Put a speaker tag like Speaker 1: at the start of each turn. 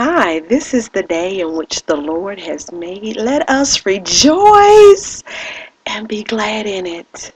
Speaker 1: Hi, this is the day in which the Lord has made. Let us rejoice and be glad in it.